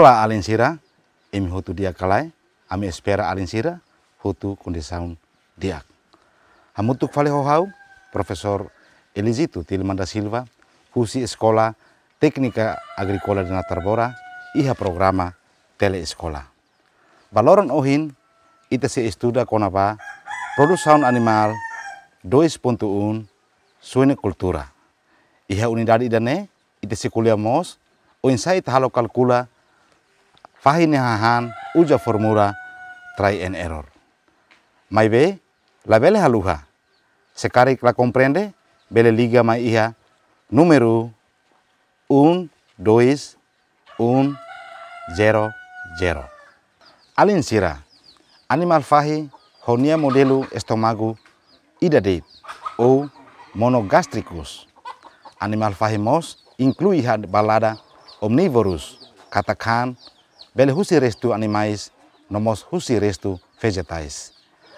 Olá, Alinsira, emi hutu dia kalai, ami espera Alinsira, hutu kundisaun diak. Hamutuk fale hohau, Profesor Elizito Tilmanda Silva, husi Escola Técnica Agrícola de Natarbora, iha programa teleescola. Valoran ohin, ita se estuda konapa, produção animal 2.1 suinocultura. Iha unidade idane, ita se kuliah mos, o insai tahalo kalkula fahine hahan uja formula try and error. Mai be, la bele haluha. Sekari la comprende, bele liga mai iha número 1, 2, 1, 0, 0. Alin sira, animal fahi honia modelo estomago idade ou monogastricus. Animal fahi mos inclui balada omnivorous, katakan bele husi restu animais nomos husi restu vegetais.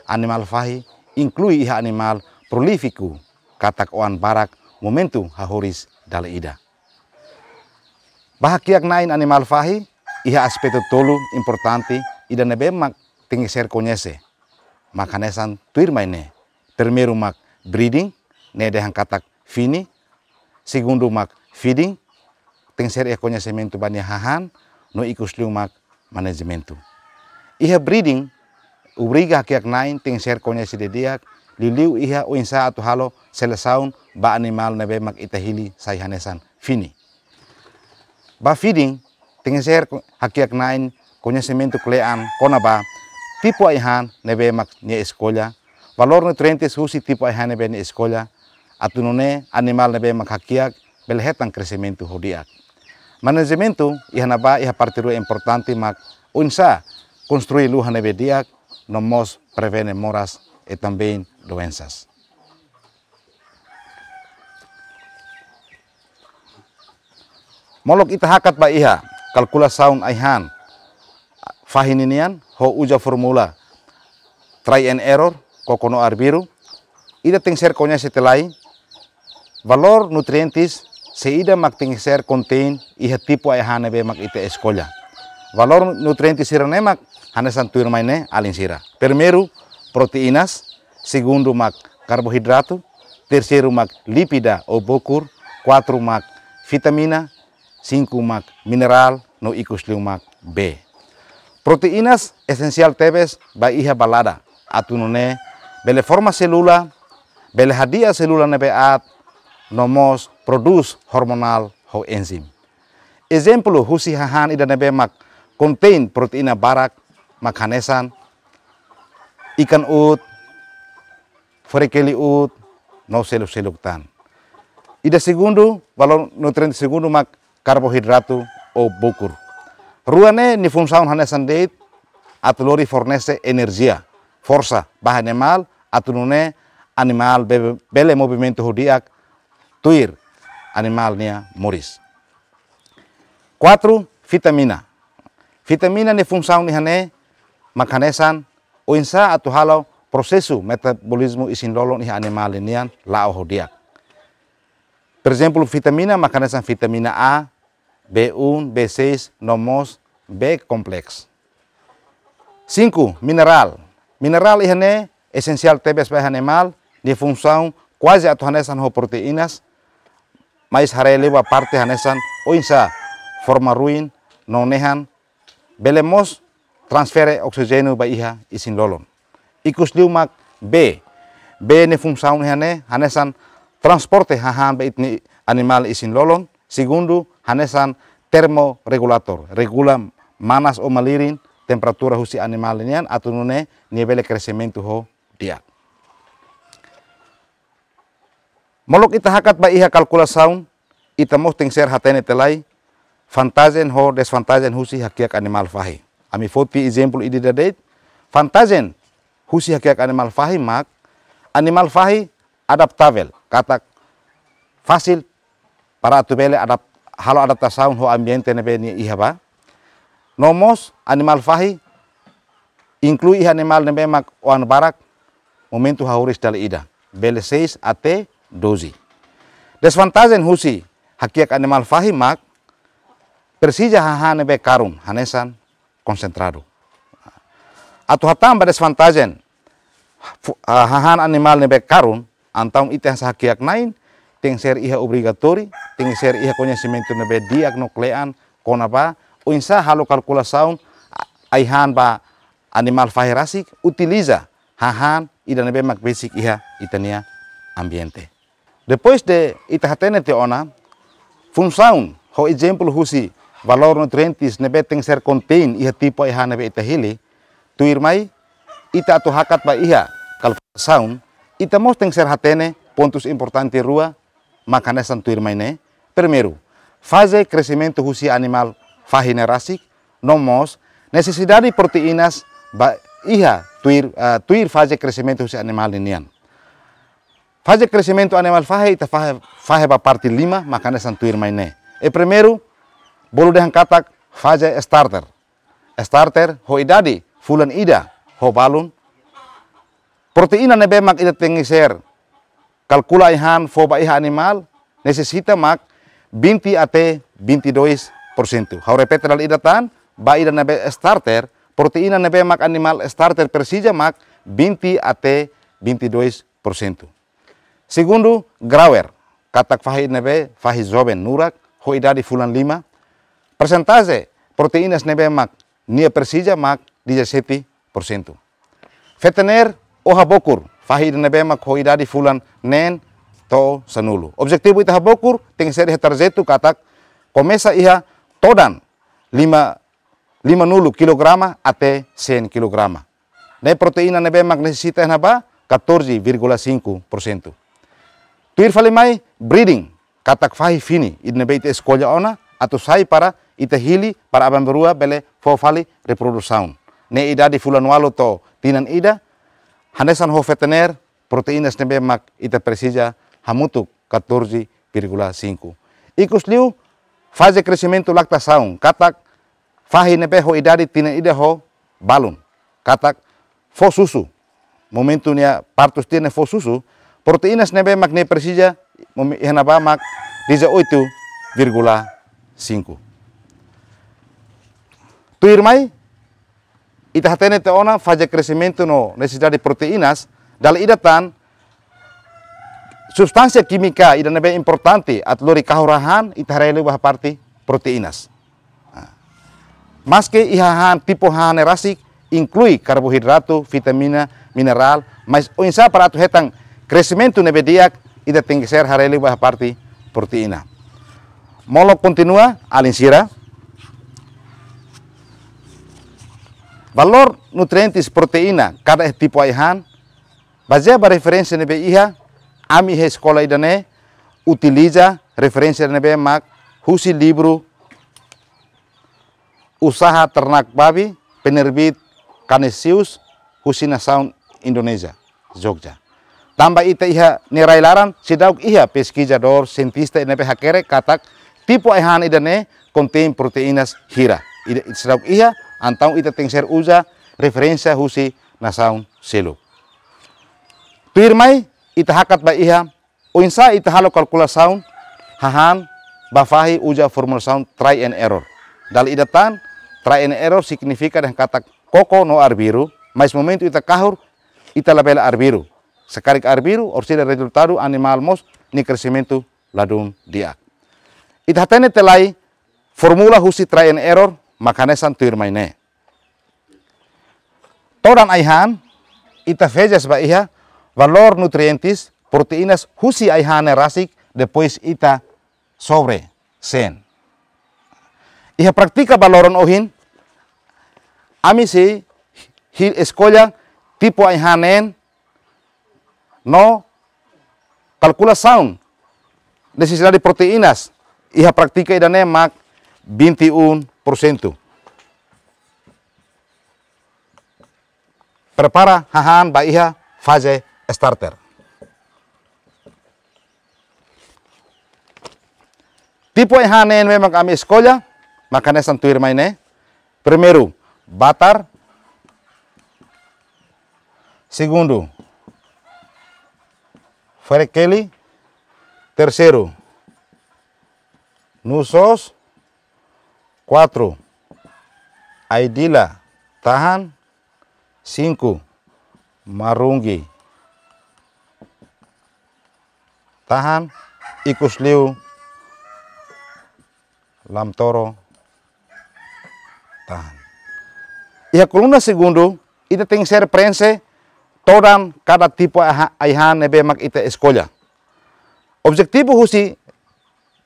Animal fahi inclui iha animal prolifiku katak oan barak momentu hahoris dale ida. Bahakiak nain animal fahi iha aspekto tolu importante ida nebe mak tinggi ser konyese. Makanesan tuir maine. Primeiro mak breeding, ne dehan katak fini. Segundo mak feeding, tinggi ser e conhecimento bani hahan, no ikusliu mak manajementu. Iha breeding, ubriga hakiak nain ting konya si dediak, liliu iha uinsa atu halo selesaun ba animal nebe mak itahili sai hanesan fini. Ba feeding, ting ser hakiak nain conhecimento klean kona ba tipo aihan nebe mak nye eskolha, valor nutrientes husi tipo aihan nebe nye eskolha, atunone animal nebe mak hakiak belhetan crescimento hodiak. Manajementu iha naba iha partiru importante mak unsa construir luha diak nomos prevene moras e também doenças. Molok ita hakat ba iha kalkulasaun aihan. Fahininian ho uja formula. Try and error kokono arbiru. Ida ting ser konya setelai. Valor nutrientes seida mak ser contain iha tipo ai hane be mak ite escolha. Valor nutrientes sirane mak hanesan tuir maine alin sira. Primeiro, proteínas, segundo mak carbohidrato, terceiro mak lipida ou bokur, quatro mak vitamina, cinco mak mineral, no icuslium mak B. Proteínas esencial tebes ba iha balada, atunone bele forma celula, bele hadia celula nebe at, nomos produz hormonal ho enzim. Exemplo husi hahan ida nebe mak contain proteína barak makanesan ikan ut forikeli ut no selu seluktan. Ida segundo valor nutrien segundo mak karbohidrato o bukur. Ruane ni funsaun hanesan deit atulori fornece energia, força, bah animal, atunune animal bele, movimento hodiak tuir animalnya moris. Quatro, vitamina. Vitamina ni função ni hane makanesan o insa atu halau prosesu metabolismo isin lolong ni animal nian lao hodiak. Por exemplo, vitamina makanesan vitamina A, B1, B6, nomos, B complex. Cinco, mineral. Mineral ihane esencial tebes ba animal ni atu hanesan ho proteínas mais harelewa parte hanesan oinsa forma ruin nonehan belemos transfere oksijenu ba iha isin lolon. Ikus liumak B. B ne fungsaun hane hanesan transporte hahan ba itni animal isin lolon. Segundo hanesan termoregulator. Regula manas o malirin temperatura husi animal nian atunune nivel crecimiento ho dia. Molok ita hakat ba iha kalkulasaun, ita mos ting ser hatene telai, fantazen ho desfantazen husi hakiak animal fahi. Ami foti exemplo idi dadet, fantazen husi hakiak animal fahi mak, animal fahi adaptável, kata fasil para atubele adap halo adaptasaun ho ambiente nebe ni iha ba. Nomos animal fahi inclui iha animal nebe mak oan barak momentu hauris dali ida. Bele 6 ate 12. Desvantagem husi hakiak animal fahimak Persija haha nebe karun, hanesan concentrado. Atu hatam pada desvantagen, hahan animal nebe karun, antau ite yang sahakiak nain, ting ser iha obrigatori, ting ser iha conhecimento nebe diagnoklean, konapa, uinsa halo kalkulasaun, aihan ba animal fahirasik, utiliza hahan ida nebe mak basic iha itania ambiente. Depois de ita hatene te ona, funsaun, ho exemplo husi, valor nutrientes nebe teng ser contain iha tipo iha nebe ita hili, tuir mai ita atu hakat ba iha kal saun ita mos teng ser hatene pontos importante rua makanesan tuir mai ne. Primeiro, fase crescimento husi animal fahinerasik, nomos necessidade de proteínas ba iha tuir uh, tuir fase crescimento husi animal inian. Fase crescimento animal ita fahe fahe ba parte lima makanesan tuir mai ne. E primeiro, bolu dehan katak fase starter. Starter ho idadi fulan ida ho balun. Proteína nebe mak ida tengiser. Kalkula ihan fo ba iha animal necessita mak 20 ate 22 porcento. Hau repete dal ida tan ba ida nebe starter proteína nebe mak animal starter persija mak 20 ate 22 porcento. Segundo, grauer. Katak fahi nebe fahi zoben nurak ho idadi fulan lima Persentase proteínas nebe mak nia persija mak 17%. Vetener oha bokur fahi nebe mak ho idadi fulan nen to sanulu. Objektivo ita bokur ting seri hetarzetu katak komesa iha todan 5 5 nulu kilograma ate 100 kilograma. Ne proteína nebe mak necessita ba 14,5%. Tuir fale mai breeding katak fahi fini idnebe ite eskolha ona atau sai para ita hili para aban berua bele fo fali reprodução. Ne ida di fulan walu to tinan ida, hanesan ho vetener proteínas nebe mak ita presija hamutuk 14,5. Ikus liu fase crescimento lactação, katak fahi nebe ho idadi tinan ida ho balun, katak fo susu. Momentu nia partus tiene fo susu, proteínas nebe mak ne presija ihanaba mak 18,5. Tu irmai, ita hatene te ona fase crescimento no necessidade de proteínas, dal idatan substância química ida nebe importante at lori kahurahan ita harele bah parte proteínas. Mas que ihahan tipo han erasik inclui carbohidrato, vitamina, mineral, mas o insa para tu hetang crescimento nebe diak ida que ser harele bah parte proteína. Molo continua alinsira. Valor nutrientes proteína cada tipo aihan, baseado referência nebe iha, ami he escola idane, utiliza referência nebe mak, husi livro, usaha ternak babi, penerbit Kanesius, husi nasaun Indonesia, Jogja. Tambah ita iha nirai laran, sidauk iha pesquisador, cientista nebe hakere katak, tipo aihan idane, contain proteínas hira. Sidauk iha, antau ita tem ser usa referência husi nasaun selo. Pirmai ita hakat ba iha uinsa ita halo kalkulasaun hahan bafahi uja formulasaun try and error. Dal idatan try and error significa dengan kata koko no arbiru, mas momento ita kahur ita labela arbiru. Sekarik arbiru orsida resultado animal mos ni crescimento ladum dia. Ita hatene telai formula husi try and error makanesan tuir maine. Todan aihan, ita vejas ba iha, valor nutrientes, proteínas husi aihan rasik, depois ita sobre sen. Iha praktika valoron ohin, ami si hil escolha tipo aihanen no calculação necessidade de proteínas iha praktika idane mak 21%. Prepara hahan baiha fase starter. Tipo hanen memang kami escolha, makanya santuir maine. Primeiro, batar. Segundo, Ferkeli. Terceiro, Nusos. 4. Aidila, tahan. 5. Marungi, tahan. Ikusliu, Lamtoro, tahan. E a coluna segundo, ita tem que ser prense toda cada tipo aihan nebe mak ita escolha. Objetivo husi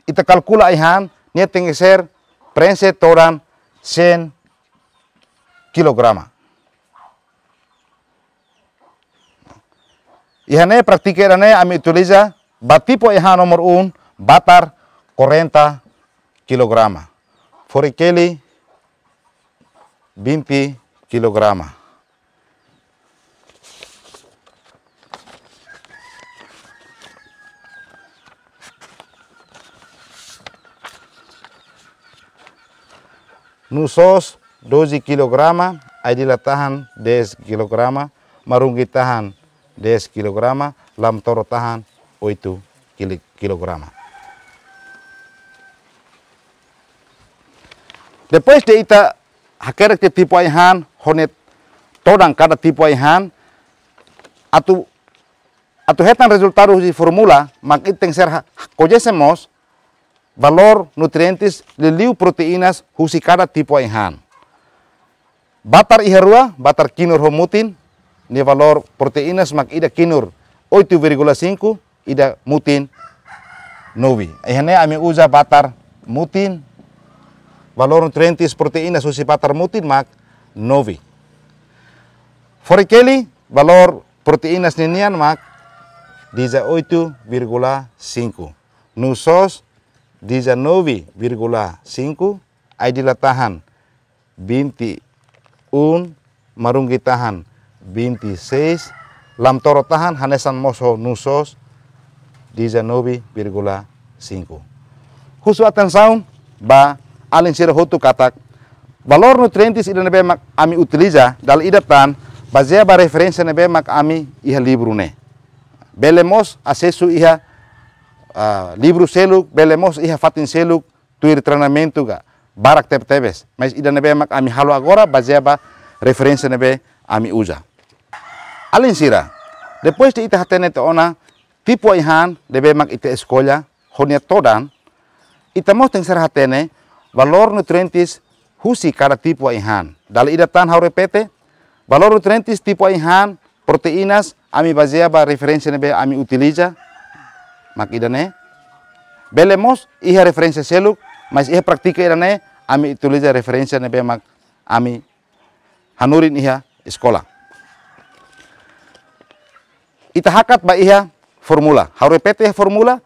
ita calcula aihan, nia tem prense toda 100 kilograma. Ihane praktike rane ami utiliza batipo aihan nomor 1 batar 40 kilograma. Forikeli 20 kilograma. Nusos 12 kilograma, Aidila tahan 10 kilograma, Marunggi tahan 10 kilograma, Lam Toro tahan 8 kilograma. Depois de ita hakerek te tipo aihan honet todang cada tipo aihan atu atu hetan resultado di formula mak iteng ser conhecemos valor nutrientes de liu proteínas husi cada tipo aihan batar iherua batar kinur homutin ni valor proteínas mak ida kinur 8,5 ida mutin novi ehne ami usa batar mutin valor nutrientes proteínas patar mutin mak novi. Forikeli valor proteínas ninian mak 18,5. Nusos 19,5. Ay dilatahan 21. Marunggi tahan 26. Lam toro tahan hanesan moso nusos 19,5. Husu atenção ba alin sira hotu katak valor nutrientes ida nebe mak ami utiliza dal idatan bazia ba referência nebe mak ami iha livro ne belemos acesso iha livro seluk belemos iha fatin seluk tuir treinamento ga. Barak tep tebes. Mas ida nebe mak ami halo agora bazia ba referência nebe ami usa alin sira? Depois de ita hatene te ona tipo ihan debe mak ite escolha honia todan ita mos teng ser hatene valor nutrientes husi cada tipo ihan. Dali ida tan hau repete, valor nutrientes tipo ihan, proteínas, ami baseaba referência nebe ami utiliza, mak ida ne. Belemos iha referência seluk, mas iha praktika ida ne, ami utiliza referência nebe mak ami hanurin iha sekolah. Ita hakat ba iha formula. Hau repete iha formula,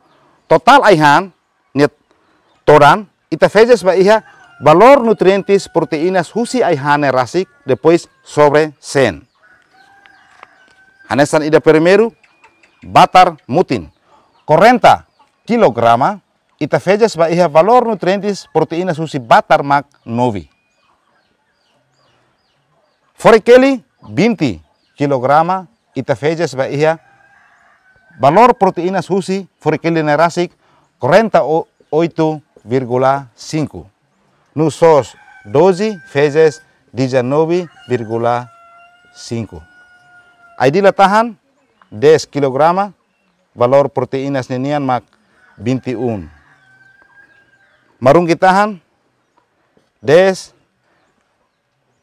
total aihan, niat toran, ita fezes ba iha valor nutrientes proteínas husi aihane rasik depois sobre 100. Hanesan ida primeiro batar mutin 40 kilograma ita fezes ba iha valor nutrientes proteínas husi batar mak novi. Forikeli 20 kilograma ita fezes ba iha valor proteínas husi forikeli nerasik 48 19,5. No SOS 12 vezes 19,5. Aí de tahan 10 kg, valor proteínas nenian mak 21. Marung tahan 10,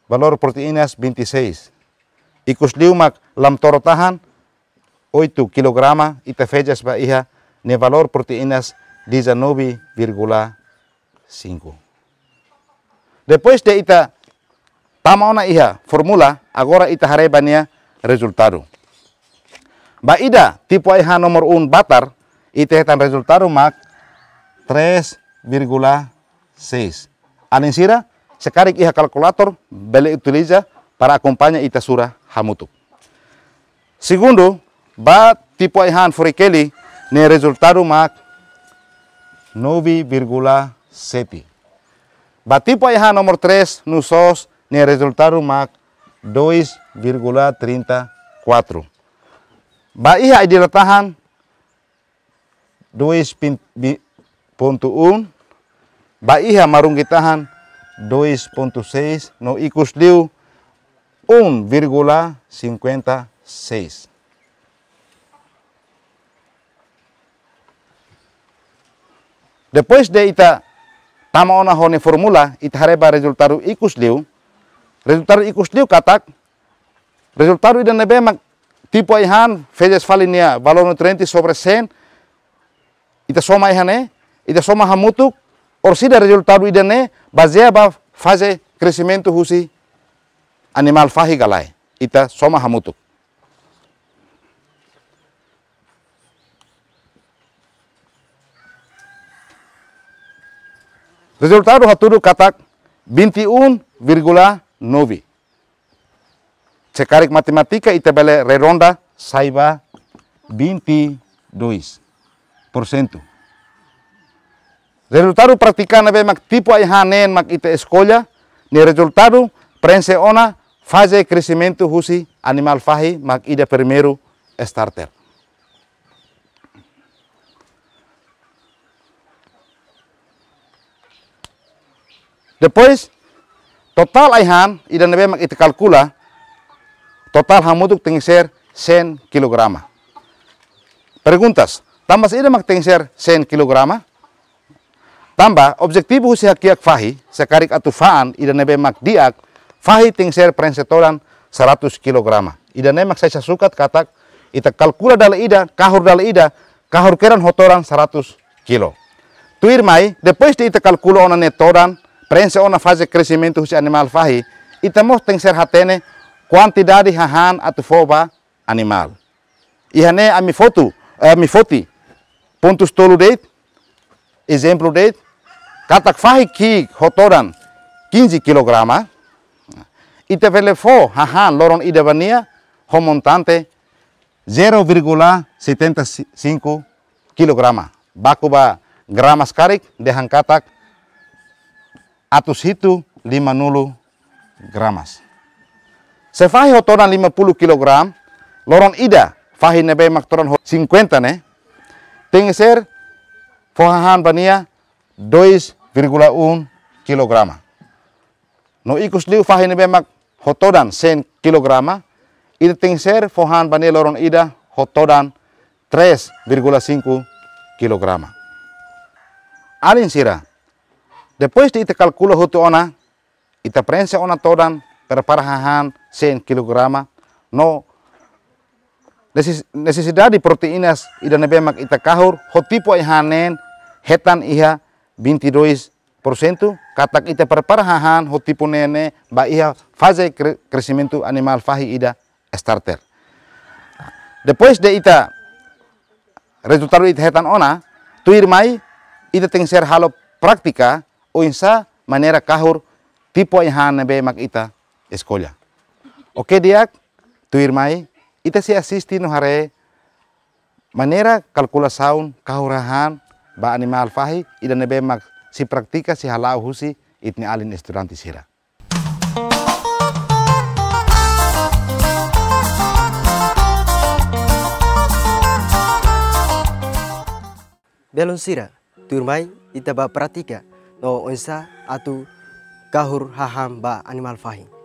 valor proteínas 26. Ikus liu mak lam toro tahan 8 kg, ita fejas ba iha ne valor proteínas 19,5. Depois de ita tamauna iha formula, agora ita harebania resultado. Ba ida tipo iha nomor 1 batar, ita hetan resultado mak 3,6. Alinsira, sekarang iha kalkulator bele utiliza para acompanhar ita sura hamutuk. Segundo, ba tipo ihan forikeli ne resultado mak 9,7. Batipo aí número 3 no SOS, ne resultado mak 2,34. Ba iha diletahan 2.1. Ba iha marung gitahan 2.6 no icusliu 1,56. Depois de ita tama ona hone formula, ita hareba resultado icusliu, resultado icusliu katak, resultado ida nebe mak tipo ihan fezes falinia valor nutrientes sobre 100, ita soma ihane, ita soma hamutuk, orsida resultado ida ne baseaba fase crescimento husi animal fahi galai, ita soma hamutuk. Resultado haturu katak 21,9. Cekarik matematika ita bele redonda saiba 22%. Resultado praticana be mak tipo ai hanen mak ita escolha, ne resultado prense ona fase crescimento husi animal fahi mak ida primeiro starter. Depois, total aihan, ida nebe mak ita calcula, total hamuduk tem ser 100 kg. Perguntas, tambah ida mak tem ser 100 kg? Tambah, objektibo si hakiak fahi, sekarik atufaan, ida nebe mak diak, fahi tem ser prensetoran 100 kg. Ida nebe mak saya sukat katak, ita kalkula dala ida, kahur dala ida, kahur keran hotoran 100 kilo. Tuir mai, depois de ita kalkula ona netoran, prensa ona fase crescimento husi animal fahi, itamos tem ser hatene quantidade hahan atu foba animal. Ihane ami foto, ami foti, pontos tolu date, exemplo date, katak fahi ki hotoran 15 kg, ita vele fo hahan loron ida bania, homontante 0,75 kg. Bakuba gramas karik dehan katak atus itu 50 gramas. Se fahi hotoran 50 kg, loron ida fahi nebe maktoran 50 ne, tem ser fohahan bania 2,1 kg. No ikus liu fahi nebe mak hotodan 100 kg, ida tem ser fohahan bania loron ida hotodan 3,5 kg. Alin sira, depois de ita calcula hutu ona, ita prensa ona todan preparahan 100 kg, no. De proteínas ida nebemak ita kahur, ho tipo hanen hetan iha 22%, katak ita preparahan ho tipo nene ba iha fase crescimento animal fahi ida starter. Depois de ita resultado ita hetan ona, tuir mai ita tem ser halo prática o insa maneira kahur tipo ihan be mak ita escolha. Oke diak tuir mai ita si asisti no hare maneira kalkulasaun kahurahan ba animal fahi ida nebe mak si praktika si halau husi itni alin estudanti sira. Belum sira, turmai ita ba pratika no onsa atu kahur haham ba animal fahi.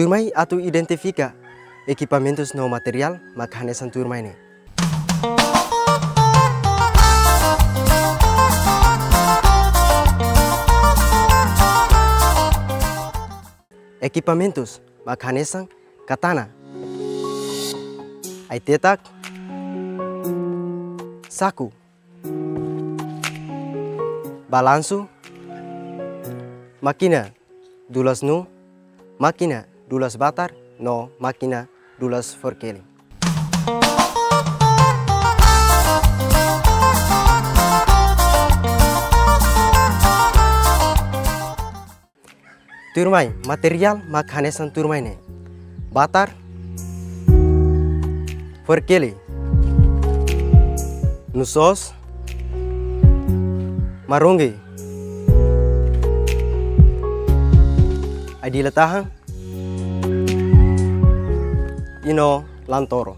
Turmai atu identifika equipamentos no material makanesan turmai ne. Equipamentos makanesan katana. Aitetak saku balanço, máquina dulas nu, máquina dulas batar, no máquina dulas forkeli. Turmai, material makanesan turmai ne. Batar, forkeli, nusos, marungi adila tahan ino lantoro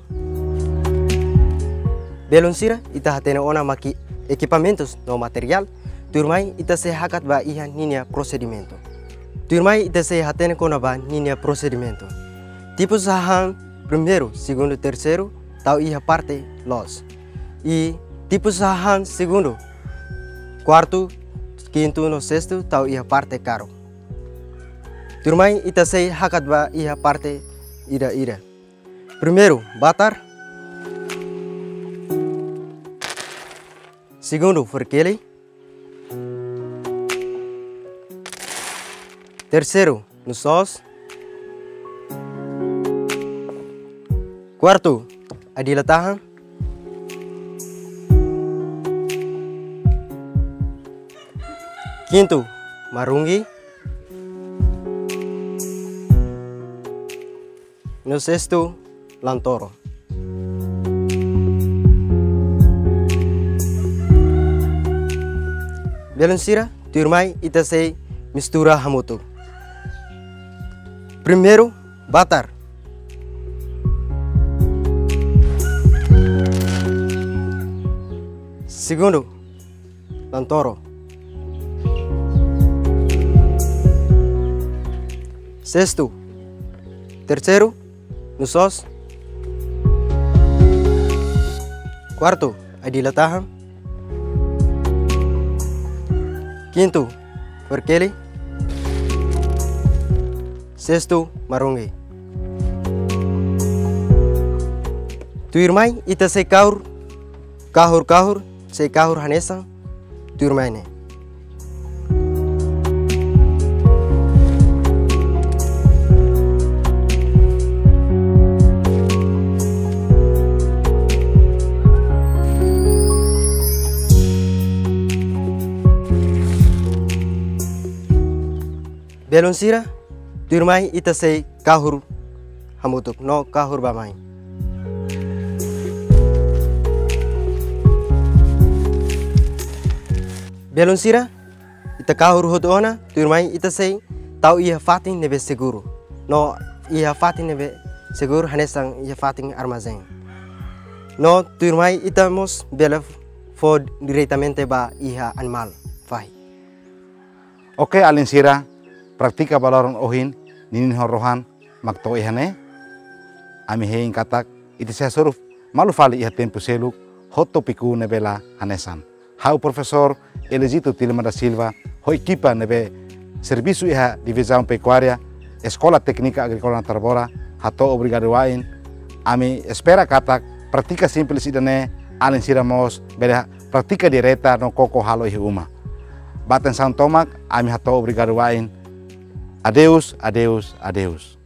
belum sira ita hatene ona maki equipamentos no material turmai ita se hakat ba ihan ninia procedimento Turmai ita se hatene konaba ninia procedimento. Tipo saham primeiro, segundo, terceiro, tal iha parte los. E tipo saham segundo, quarto, quinto, no sexto, tal iha parte caro. Turmai ita se hakat ba iha parte ira-ira. Primeiro, batar. Segundo, forquele. Terceiro, no sós. Quarto, adilatahan. Quinto, marungi. No sexto, lantoro. Belansira, turmai itasei mistura hamutu. Primeiro, batar. Segundo, lantoro. Sexto, terceiro, no sós. Quarto, adilatahan. Quinto, forkele. Sexto, marungi. Tuirmai ita se kaur, kahur kahur, se kahur hanesan, tuirmai ne. Belon sira, tuirmai ita se kahur hamutuk, no kahur bamai. Belon sira, ita kahur hodona, tuirmai ita se tau ia fatin nebe seguro. No ia fatin nebe seguro hanesang ia fatin armazém. No tuirmai ita mos bela fo diretamente ba iha animal fai. Oke alin sira, praktika balaron ohin, ninin horohan, makto ihane, ami hein katak, iti saya suruh malu fali iha tempo seluk, hoto piku nebela hanesan. Hau profesor Elizito Tilma da Silva, hoi kipa nebe serviço iha divisão pecuária, Escola Técnica Agrícola Tarbora, hato obrigado wain, ami espera katak, praktika simples idane, alin sira mos, beda praktika direta no koko halo ihi uma. Baten São Tomac, ami hato obrigado wain. Adeus, adeus, adeus.